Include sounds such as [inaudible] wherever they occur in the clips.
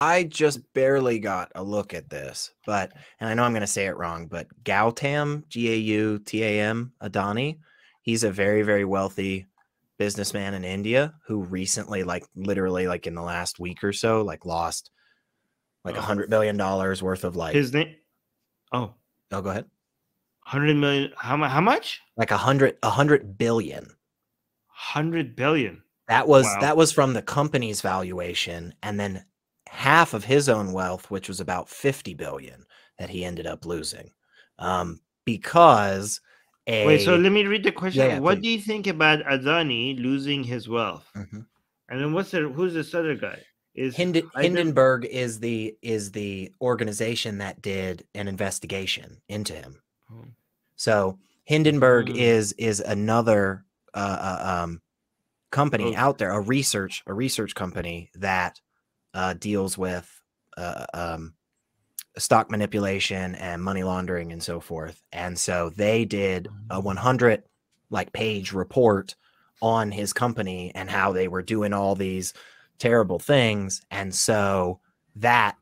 I just barely got a look at this, but and I know I'm going to say it wrong, but Gautam, G A U T A M, Adani, he's a very very wealthy businessman in India who recently, like literally, like in the last week or so, like lost like a Oh. hundred billion dollars worth of like. His name. Oh, oh, go ahead. 100 million. How, mu- how much? Like a hundred, a hundred billion. 100 billion. That was Wow. that was from the company's valuation, and then half of his own wealth, which was about fifty billion, that he ended up losing, um, because a Wait, so let me read the question. yeah, what please. do you think about Adani losing his wealth? Mhm. And then what's the who's this other guy? Is Hinden- Hindenburg is the is the organization that did an investigation into him. Oh. So Hindenburg Mm. is is another uh, uh, um, company Okay. out there, a research a research company that uh, deals with uh, um, stock manipulation and money laundering and so forth. And so they did a Mm. 100 like page report on his company and how they were doing all these terrible things. And so that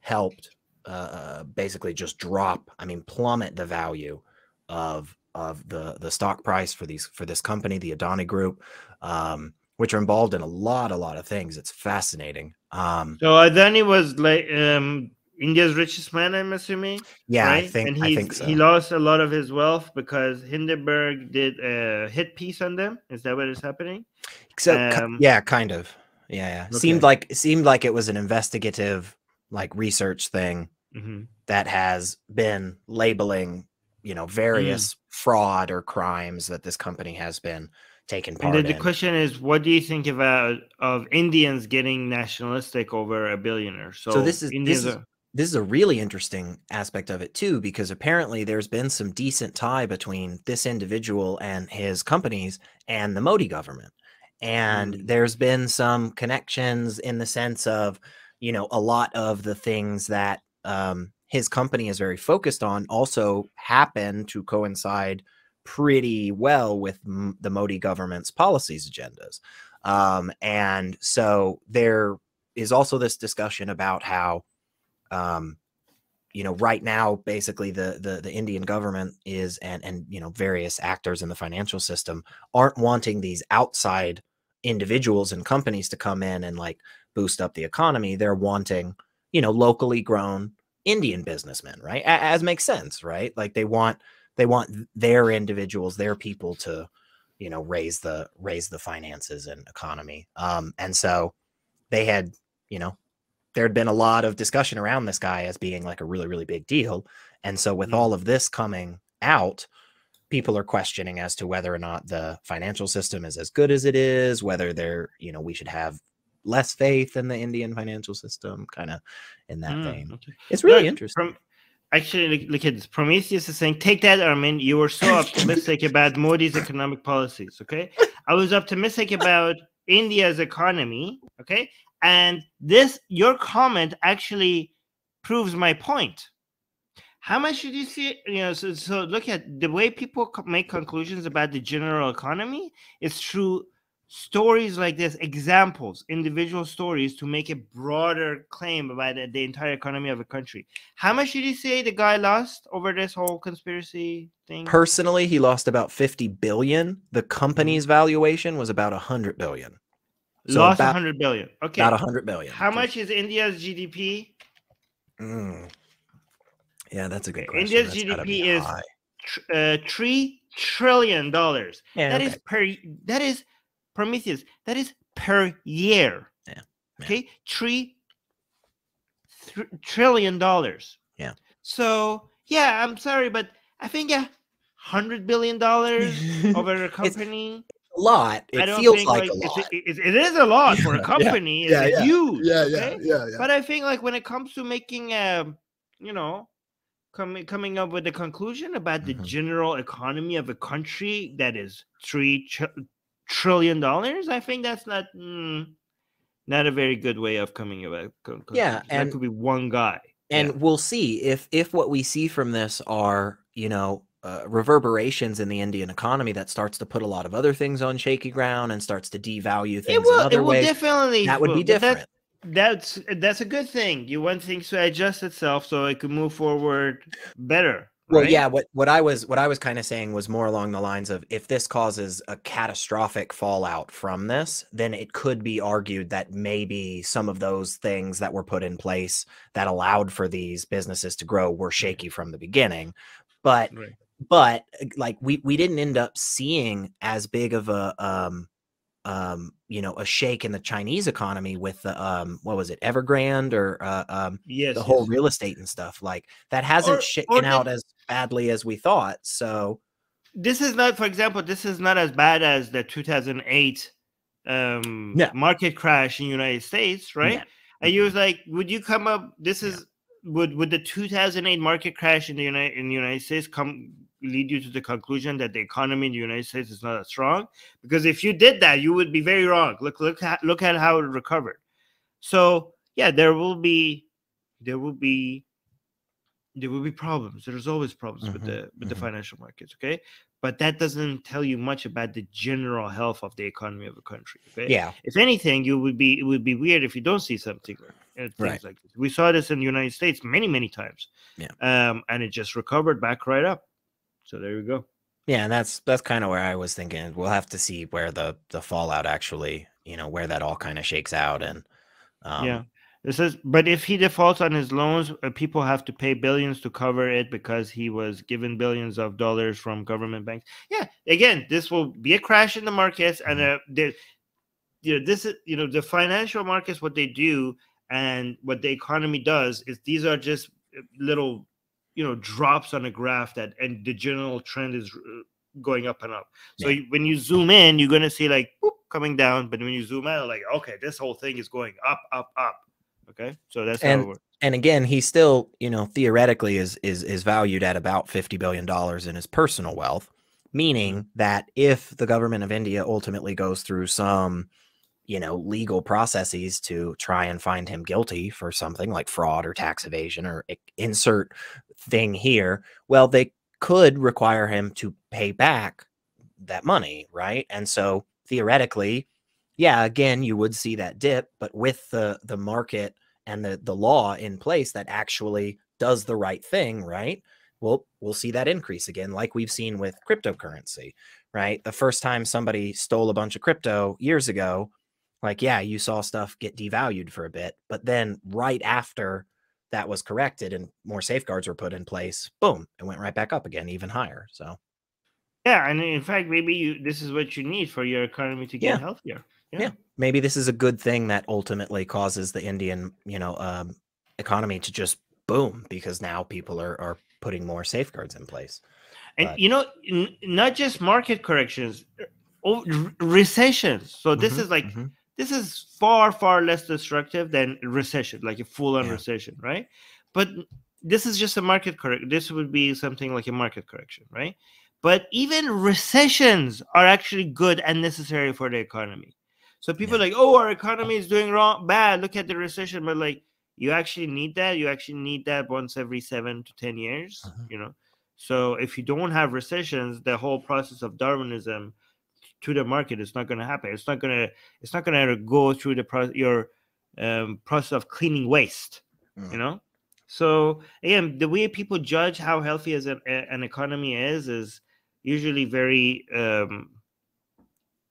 helped uh, basically just drop, I mean, plummet the value of of the the stock price for these for this company, the Adani Group, um, which are involved in a lot, a lot of things. It's fascinating. Um, So Adani was like um India's richest man, I'm assuming. yeah, I think and I think so. he lost a lot of his wealth because Hindenburg did a hit piece on them. Is that what is happening? Um, yeah, kind of. Yeah, yeah. Seemed like it seemed like it was an investigative, like research thing hmm that has been labeling, you know, Mm. various fraud or crimes that this company has been And part then the in. question is, what do you think about of Indians getting nationalistic over a billionaire? So, this is- this is- are- this is a really interesting aspect of it too because apparently there's been some decent tie between this individual and his companies and the Modi government and Mm. there's been some connections in the sense of you know a lot of the things that um, his company is very focused on also happen to coincide pretty well with m- the Modi government's policies agendas. Um, and so there is also this discussion about how um, you know right now basically the, the the indian government is and and you know various actors in the financial system aren't wanting these outside individuals and companies to come in and like boost up the economy. They're wanting you know locally grown indian businessmen right? A- as makes sense right? Like they want they want their individuals their people to you know raise the raise the finances and economy um and so they had you know there had been a lot of discussion around this guy as being like a really really big deal and so with Mhm. all of this coming out people are questioning as to whether or not the financial system is as good as it is whether they're, you know we should have less faith in the indian financial system kind of in that Mm, vein okay. it's really interesting Prom- actually, look, at this. Prometheus is saying, "Take that, Armin. You were so [laughs] optimistic about Modi's economic policies. Okay, I was optimistic about India's economy. Okay, and this your comment actually proves my point. How much did you see? You know, so, so look at the way people make conclusions about the general economy is through stories like this, examples, individual stories to make a broader claim about the, the entire economy of a country. How much did you say the guy lost over this whole conspiracy thing? personally he lost about 50 billion the company's valuation was about 100 billion so lost about, 100 billion. Okay. about 100 billion How much is India's GDP? Mm. Yeah, that's a good Okay, question. India's That's GDP is- Tr- uh, three trillion dollars. yeah, That okay. is per. That is Prometheus. That is per year. Yeah, yeah. Okay, three thr- trillion dollars. Yeah. So yeah, I'm sorry, but I think a hundred billion dollars [laughs] over a It's company. a lot. It feels think, like, a it's- lot. it- it is a lot for a [laughs] company. yeah, it's yeah, huge. yeah, okay? yeah, yeah. But I think like when it comes to making um, you know, coming coming up with a conclusion about the Mhm. general economy of a country that is three tr- trillion dollars, I think that's not mm, not a very good way of coming about. Yeah, and- that could be one guy. and yeah. we'll see if if what we see from this are you know uh, reverberations in the Indian economy that starts to put a lot of other things on shaky ground and starts to devalue things It will. in other It will ways. definitely. That would be will, different. that's that's a good thing. You want things to adjust itself so it could move forward better. Well, right? yeah, what what I was what I was kind of saying was more along the lines of if this causes a catastrophic fallout from this, then it could be argued that maybe some of those things that were put in place that allowed for these businesses to grow were shaky from the beginning. But Right. but uh, like we we didn't end up seeing as big of a um um you know a shake in the Chinese economy with the um what was it Evergrande or uh, um Yes. the whole yes. real estate and stuff like that hasn't Or- shaken or out as badly as we thought so this is not, for example, this is not as bad as the 2008 um, No. market crash in United States, right? Yeah. And you was like, would you come up? This Yeah. is would would the 2008 market crash in the United in the United States come lead you to the conclusion that the economy in the United States is not as strong? Because if you did that, you would be very wrong. Look look look at how it recovered. So yeah, there will be there will be there will be problems. There's always problems with Mhm, the with the mhm. financial markets, okay? But that doesn't tell you much about the general health of the economy of a country. Okay. yeah If anything, you would be it would be weird if you don't see something uh, Right. like this. We saw this in the United States many, many times. Yeah. Um, and it just recovered back right up. So there you go. yeah and that's that's kind of where i was thinking we'll have to see where the the fallout actually you know where that all kind of shakes out and um yeah. It says, but if he defaults on his loans, uh, people have to pay billions to cover it because he was given billions of dollars from government banks. Yeah, again, this will be a crash in the markets, and uh, the, you know, this is you know the financial markets. What they do and what the economy does is these are just uh, little, you know, drops on a graph that, and the general trend is uh, going up and up. So Yeah. when you zoom in, you're gonna see like boop, coming down, but when you zoom out, like okay, this whole thing is going up, up, up. Okay, so that's how And- it works. and again he still you know theoretically is is is valued at about 50 billion dollars in his personal wealth meaning that if the government of india ultimately goes through some you know legal processes to try and find him guilty for something like fraud or tax evasion or insert thing here well they could require him to pay back that money right and so theoretically yeah again you would see that dip but with the the market and the the law in place that actually does the right thing right well we'll see that increase again like we've seen with cryptocurrency right the first time somebody stole a bunch of crypto years ago like yeah you saw stuff get devalued for a bit but then right after that was corrected and more safeguards were put in place boom it went right back up again even higher so Yeah, and in fact, maybe you this is what you need for your economy to get Yeah. healthier. Maybe this is a good thing that ultimately causes the indian you know um, economy to just boom because now people are are putting more safeguards in place And But- you know, n- not just market corrections, uh, oh, r- recessions. So this Mhm, is like mhm. this is far far less destructive than recession, like a full on Yeah. recession, right? But this is just a market correct. This would be something like a market correction, right? But even recessions are actually good and necessary for the economy. So people are like, oh, our economy is doing wrong, bad. Look at the recession, but like, you actually need that. You actually need that once every seven to ten years. Mhm. You know, so if you don't have recessions, the whole process of Darwinism to the market is not going to happen. It's not going to. It's not going to go through the pro- your um, process of cleaning waste. Mm. You know. So again, the way people judge how healthy as an, an economy is is usually very, um,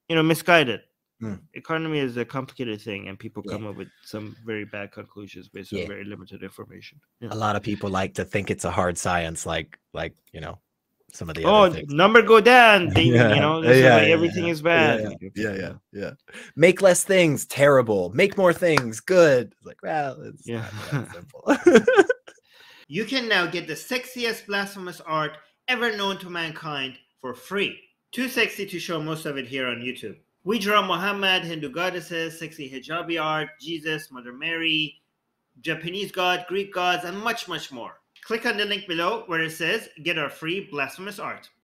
you know, misguided. Mm. Economy is a complicated thing, and people Yeah. come up with some very bad conclusions based Yeah. on very limited information. Yeah. a lot of people like to think it's a hard science like like you know some of the oh, other number go down. [laughs] They, Yeah, You know, yeah, this yeah, like yeah, everything yeah, is bad. yeah, Like, yeah yeah yeah make less things terrible make more things good it's like well it's Yeah. not that [laughs] simple [laughs] You can now get the sexiest blasphemous art ever known to mankind for free. Too sexy to show most of it here on YouTube. We draw Muhammad, Hindu goddesses, sexy hijabi art, Jesus, Mother Mary, Japanese god, Greek gods, and much, much more. Click on the link below where it says get our free blasphemous art.